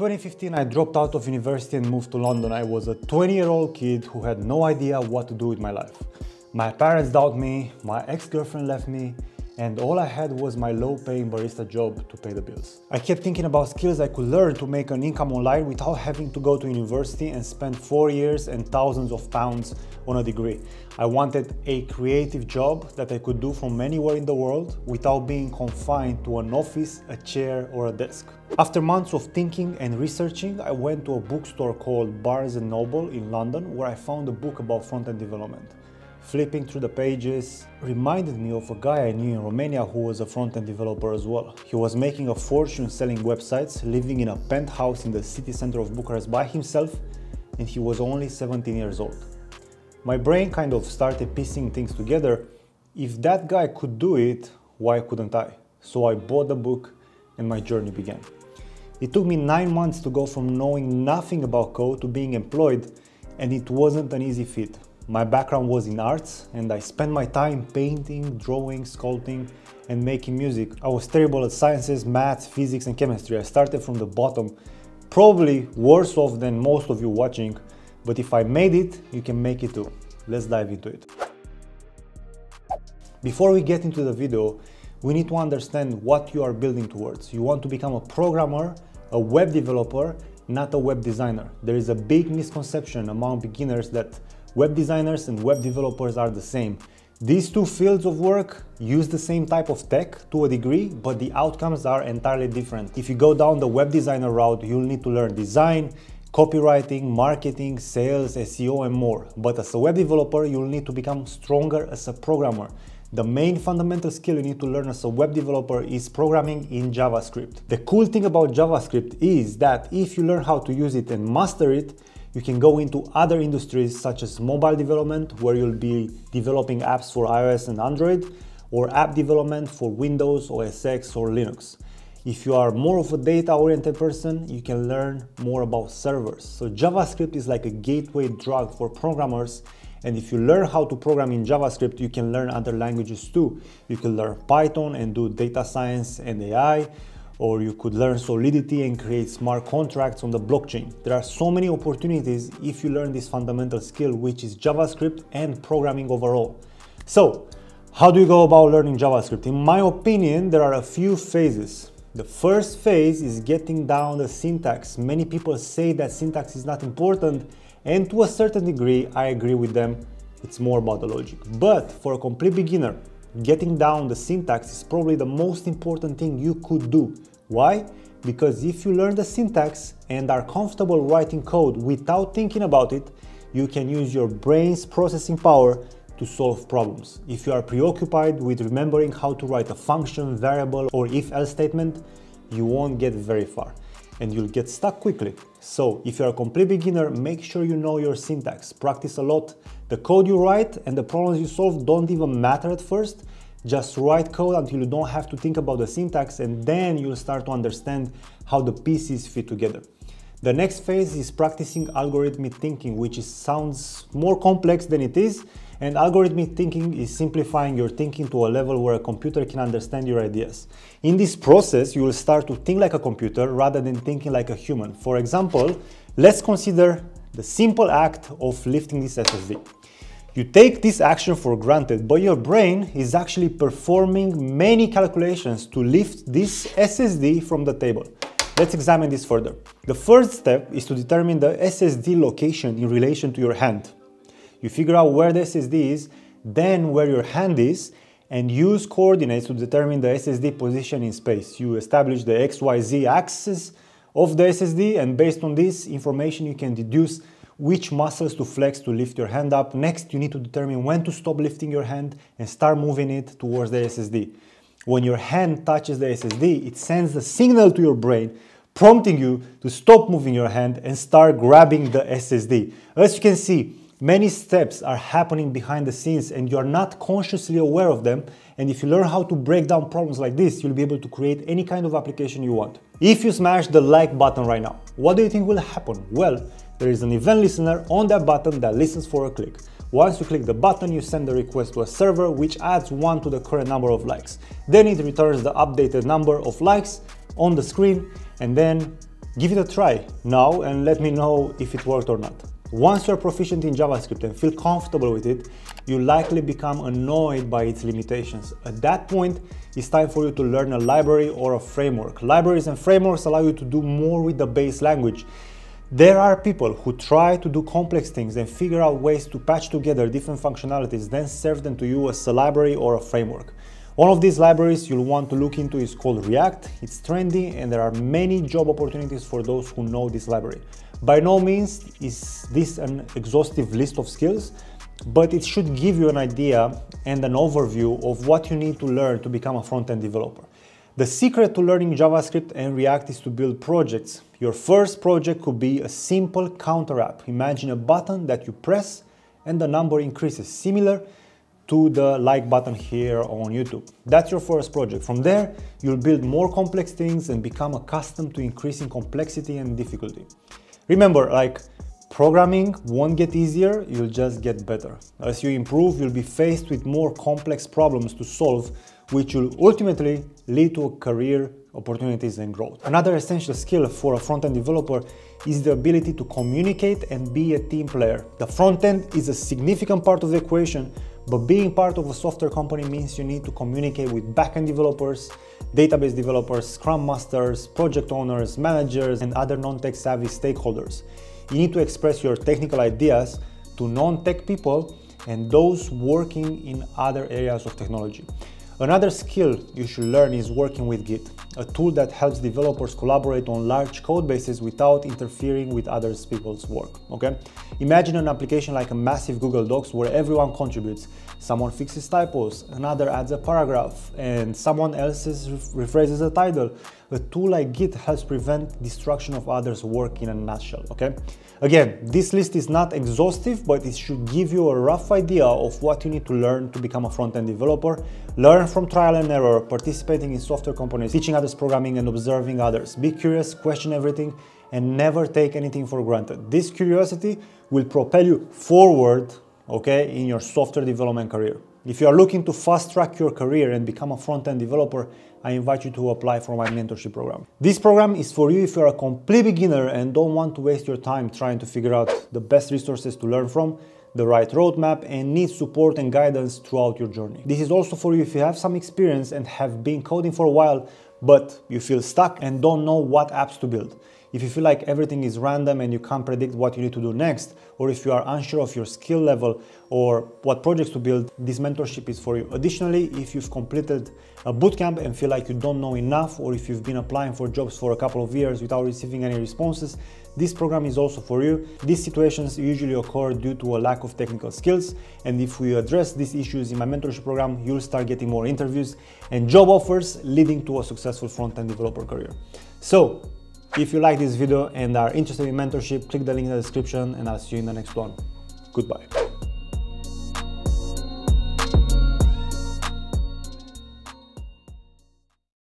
2015, I dropped out of university and moved to London. I was a 20 year old kid who had no idea what to do with my life. My parents doubted me, my ex girlfriend left me, and all I had was my low paying barista job to pay the bills. I kept thinking about skills I could learn to make an income online without having to go to university and spend four years and thousands of pounds on a degree. I wanted a creative job that I could do from anywhere in the world without being confined to an office, a chair, or a desk. After months of thinking and researching, I went to a bookstore called Barnes & Noble in London where I found a book about front-end development. Flipping through the pages reminded me of a guy I knew in Romania who was a front-end developer as well. He was making a fortune selling websites, living in a penthouse in the city center of Bucharest by himself, and he was only 17 years old. My brain kind of started piecing things together. If that guy could do it, why couldn't I? So I bought the book and my journey began. It took me nine months to go from knowing nothing about code to being employed, and it wasn't an easy feat. My background was in arts and I spent my time painting, drawing, sculpting and making music. I was terrible at sciences, math, physics and chemistry. I started from the bottom, probably worse off than most of you watching, but if I made it, you can make it too. Let's dive into it. Before we get into the video, we need to understand what you are building towards. You want to become a programmer, a web developer, not a web designer. There is a big misconception among beginners that Web designers and web developers are the same. These two fields of work use the same type of tech to a degree, but the outcomes are entirely different. If you go down the web designer route, you'll need to learn design, copywriting, marketing, sales, SEO, and more. But as a web developer, you'll need to become stronger as a programmer. The main fundamental skill you need to learn as a web developer is programming in JavaScript. The cool thing about JavaScript is that if you learn how to use it and master it, you can go into other industries such as mobile development, where you'll be developing apps for iOS and Android, or app development for Windows, OS X, or Linux. If you are more of a data-oriented person, you can learn more about servers. So JavaScript is like a gateway drug for programmers and if you learn how to program in JavaScript, you can learn other languages too. You can learn Python and do data science and AI or you could learn Solidity and create smart contracts on the blockchain. There are so many opportunities if you learn this fundamental skill, which is JavaScript and programming overall. So, how do you go about learning JavaScript? In my opinion, there are a few phases. The first phase is getting down the syntax. Many people say that syntax is not important, and to a certain degree, I agree with them. It's more about the logic. But for a complete beginner, getting down the syntax is probably the most important thing you could do. Why? Because if you learn the syntax and are comfortable writing code without thinking about it, you can use your brain's processing power to solve problems. If you are preoccupied with remembering how to write a function, variable, or if-else statement, you won't get very far and you'll get stuck quickly. So if you're a complete beginner, make sure you know your syntax. Practice a lot. The code you write and the problems you solve don't even matter at first. Just write code until you don't have to think about the syntax and then you'll start to understand how the pieces fit together. The next phase is practicing algorithmic thinking, which is, sounds more complex than it is. And algorithmic thinking is simplifying your thinking to a level where a computer can understand your ideas. In this process, you will start to think like a computer rather than thinking like a human. For example, let's consider the simple act of lifting this SSD. You take this action for granted, but your brain is actually performing many calculations to lift this SSD from the table. Let's examine this further. The first step is to determine the SSD location in relation to your hand. You figure out where the SSD is, then where your hand is, and use coordinates to determine the SSD position in space. You establish the XYZ axis of the SSD, and based on this information, you can deduce which muscles to flex to lift your hand up. Next, you need to determine when to stop lifting your hand and start moving it towards the SSD. When your hand touches the SSD, it sends a signal to your brain prompting you to stop moving your hand and start grabbing the SSD. As you can see, many steps are happening behind the scenes and you're not consciously aware of them. And if you learn how to break down problems like this, you'll be able to create any kind of application you want. If you smash the like button right now, what do you think will happen? Well, there is an event listener on that button that listens for a click. Once you click the button, you send the request to a server which adds one to the current number of likes. Then it returns the updated number of likes on the screen and then Give it a try now and let me know if it worked or not. Once you're proficient in JavaScript and feel comfortable with it, you likely become annoyed by its limitations. At that point, it's time for you to learn a library or a framework. Libraries and frameworks allow you to do more with the base language. There are people who try to do complex things and figure out ways to patch together different functionalities, then serve them to you as a library or a framework. One of these libraries you'll want to look into is called React. It's trendy and there are many job opportunities for those who know this library. By no means is this an exhaustive list of skills, but it should give you an idea and an overview of what you need to learn to become a front-end developer. The secret to learning JavaScript and React is to build projects. Your first project could be a simple counter app. Imagine a button that you press and the number increases, similar to the like button here on YouTube. That's your first project. From there, you'll build more complex things and become accustomed to increasing complexity and difficulty. Remember, like programming won't get easier, you'll just get better. As you improve, you'll be faced with more complex problems to solve, which will ultimately lead to a career opportunities and growth. Another essential skill for a front-end developer is the ability to communicate and be a team player. The front-end is a significant part of the equation, but being part of a software company means you need to communicate with backend developers, database developers, scrum masters, project owners, managers, and other non-tech savvy stakeholders. You need to express your technical ideas to non-tech people and those working in other areas of technology. Another skill you should learn is working with Git, a tool that helps developers collaborate on large code bases without interfering with other people's work, okay? Imagine an application like a massive Google Docs where everyone contributes. Someone fixes typos, another adds a paragraph, and someone else rephrases a title. A tool like Git helps prevent destruction of others' work in a nutshell, okay? Again, this list is not exhaustive, but it should give you a rough idea of what you need to learn to become a front-end developer. Learn from trial and error, participating in software companies, teaching others programming and observing others. Be curious, question everything, and never take anything for granted. This curiosity will propel you forward, okay, in your software development career. If you are looking to fast track your career and become a front-end developer, I invite you to apply for my mentorship program. This program is for you if you're a complete beginner and don't want to waste your time trying to figure out the best resources to learn from, the right roadmap, and need support and guidance throughout your journey. This is also for you if you have some experience and have been coding for a while, but you feel stuck and don't know what apps to build if you feel like everything is random and you can't predict what you need to do next, or if you are unsure of your skill level or what projects to build, this mentorship is for you. Additionally, if you've completed a bootcamp and feel like you don't know enough, or if you've been applying for jobs for a couple of years without receiving any responses, this program is also for you. These situations usually occur due to a lack of technical skills, and if we address these issues in my mentorship program, you'll start getting more interviews and job offers leading to a successful front-end developer career. So, if you like this video and are interested in mentorship, click the link in the description and I'll see you in the next one. Goodbye.